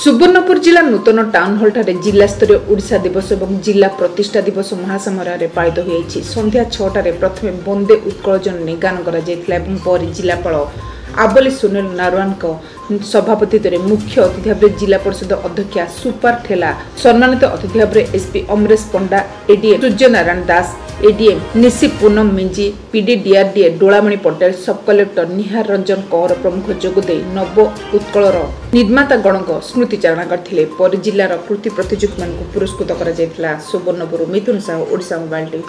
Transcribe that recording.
ସୁବର୍ଣ୍ଣପୁର ଜିଲ୍ଲା ନୂତନ ଟାଉନ୍ ହଲ୍ଠାରେ ଜିଲ୍ଲାସ୍ତରୀୟ ଓଡ଼ିଶା ଦିବସ ଏବଂ ଜିଲ୍ଲା ପ୍ରତିଷ୍ଠା ଦିବସ ମହାସମାରୋହରେ ପାଳିତ ହୋଇଯାଇଛି ସନ୍ଧ୍ୟା ଛଅଟାରେ ପ୍ରଥମେ ବନ୍ଦେ ଉତ୍କଳ ଜନନୀ ଗାନ କରାଯାଇଥିଲା ଏବଂ ପରେ ଜିଲ୍ଲାପାଳ ଆବଲି ସୁନୀଲ ନାରୱାନଙ୍କ ସଭାପତିତ୍ୱରେ ମୁଖ୍ୟ ଅତିଥି ଭାବରେ ଜିଲ୍ଲା ପରିଷଦ ଅଧ୍ୟକ୍ଷା ସୁପାର ଠେଲା ସମ୍ମାନିତ ଅତିଥି ଭାବରେ SP Amaresh Panda ADM Suryanarayan Das ADM Nisi Poonam Minj PD DRDA Dolamani Portal sub collector Nihar Ranjan Kaur प्रमुख जको दे नबो उत्कलर निर्माता गणको स्मृति चरण गरथिले पर जिल्ला र कृति प्रतिजुक् मानको पुरस्कृत करा जेतला सुवर्णपुर मिथुन साह ओडिसा मोबाइल टि